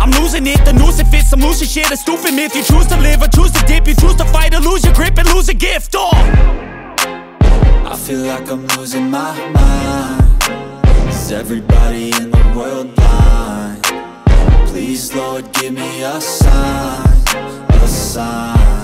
I'm losing it, the noose it fits I'm losing shit, a stupid myth. You choose to live or choose to dip You choose to fight or lose your grip and lose a gift Oh. I feel like I'm losing my mind. Is everybody in the world blind? Please, Lord, give me a sign A sign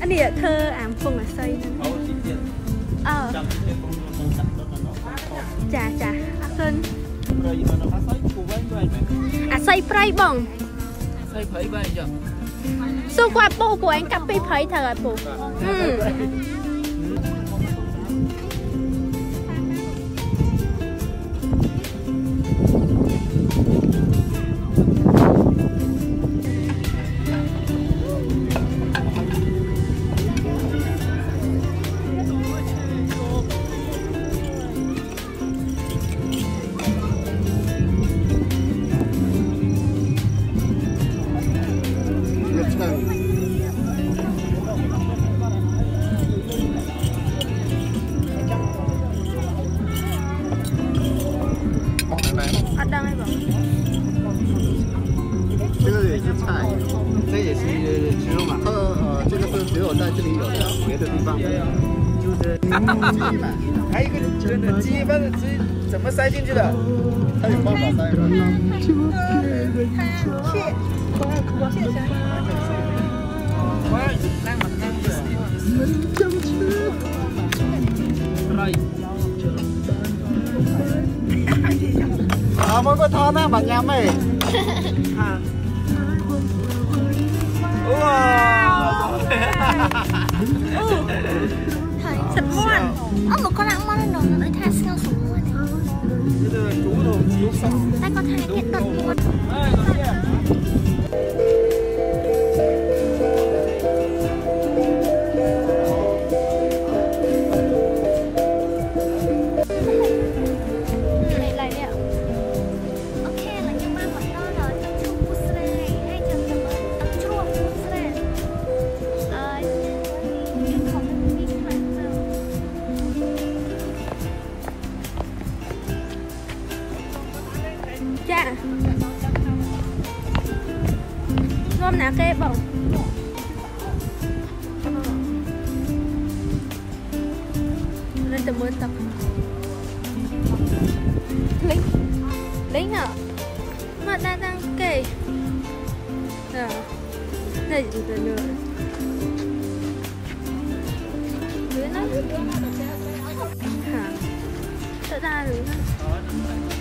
អានេះធ្វើអាមពងអាស័យហ្នឹងអូទីទៀតអឺចាំទៅពងពងដាក់ដល់ដល់ចាចាអរគុណព្រៃបានអាស័យពូវិញវិញអាស័យព្រៃបងអាស័យព្រៃវិញចាសួរគាត់ពូពូឯងកាប់ពីព្រៃត្រូវហើយពូអឺ 进去的？他有办法塞的。à mới có thon á bà nhà mày sạch ngoan Ơ một con ăn ngon rồi đây có hai cái tật một ចានំណាគេបងលេងតែមើលទឹកលេងលេងអត់មកដល់ដល់គេអឺនេះទៅលើទៅណាទៅណាទៅណាទៅណា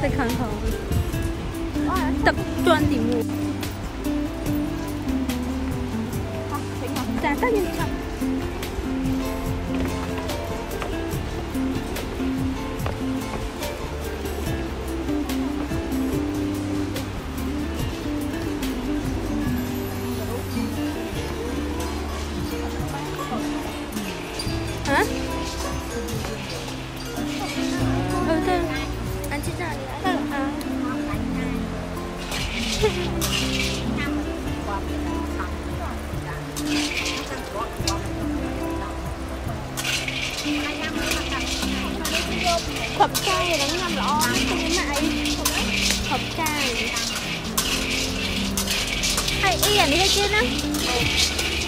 再看看，哇，钻端顶木。好，可以看，再单点。hợp trai đánh năm lọ cái mày hợp trai hay y à đi hết chứ đó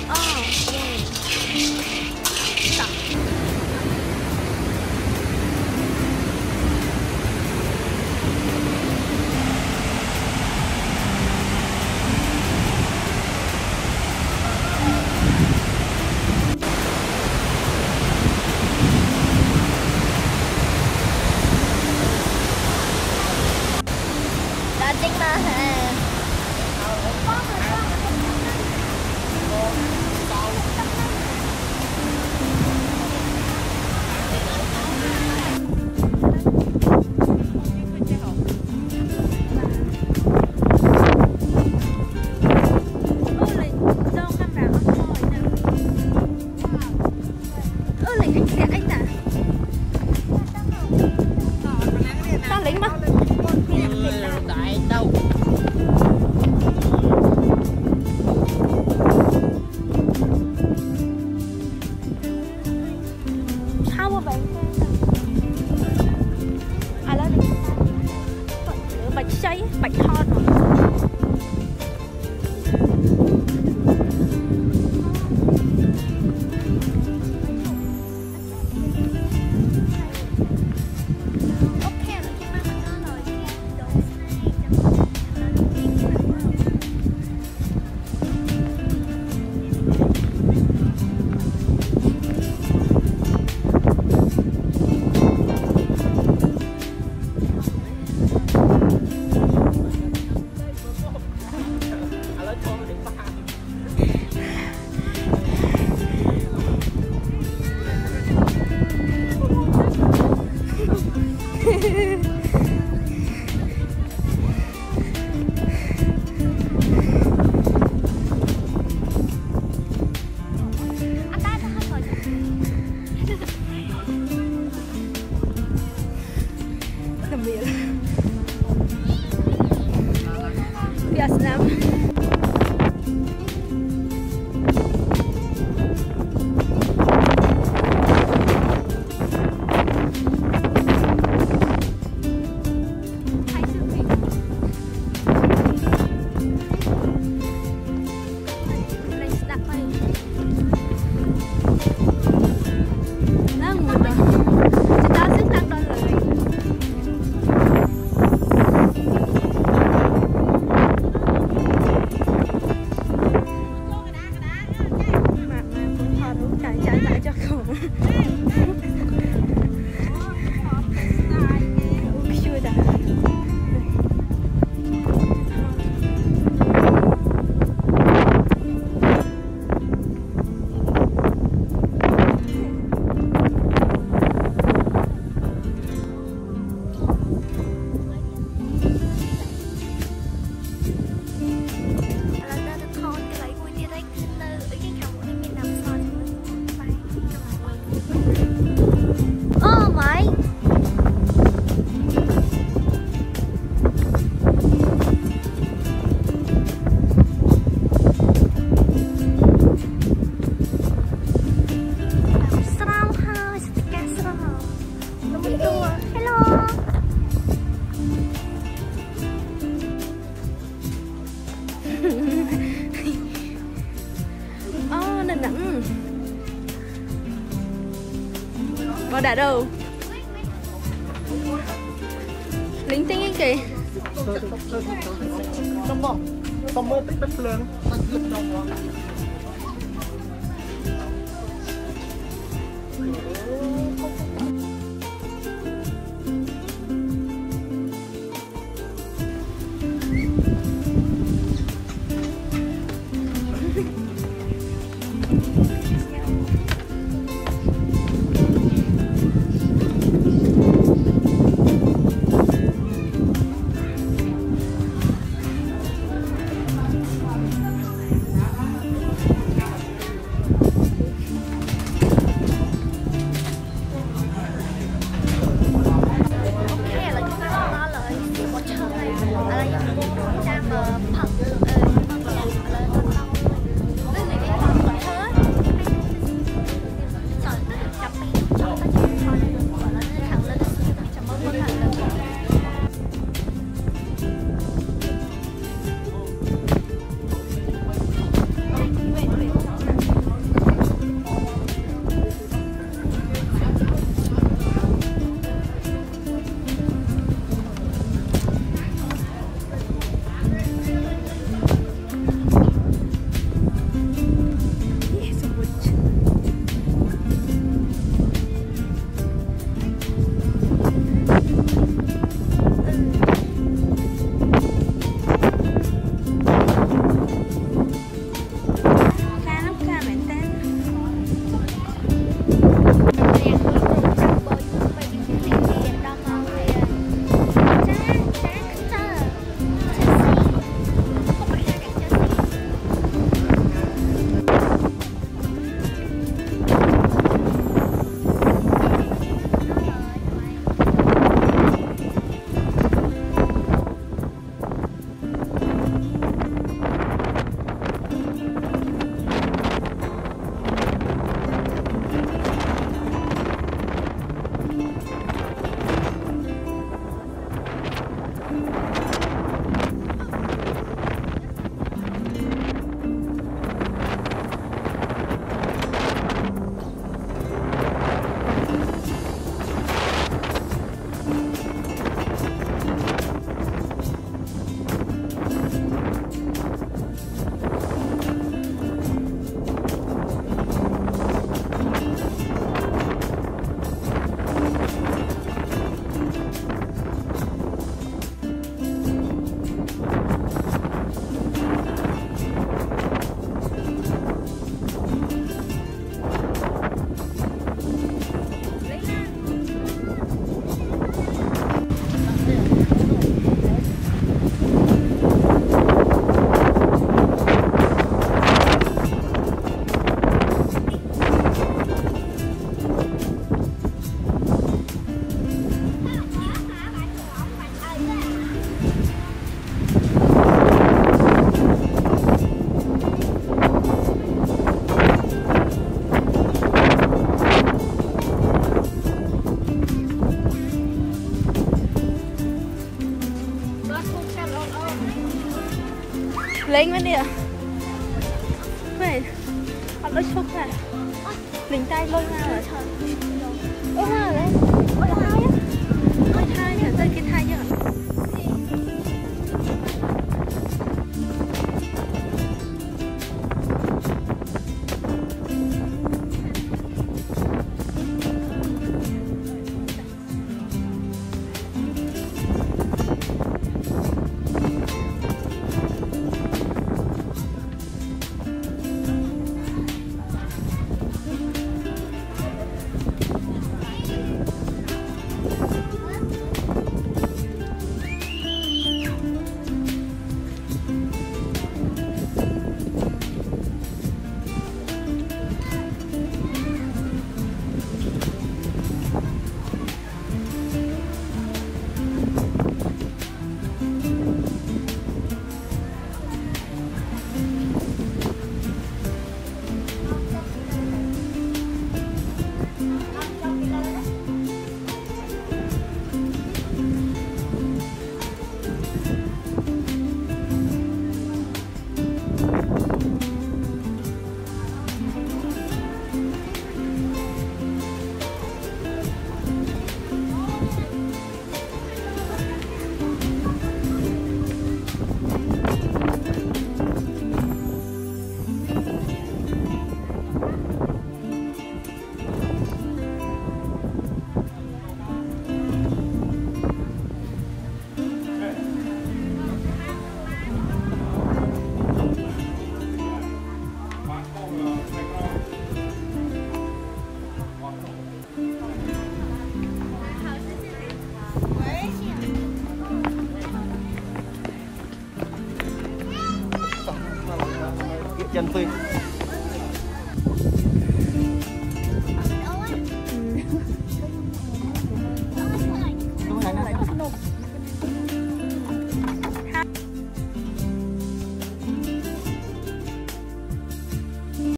ờ oh, yeah.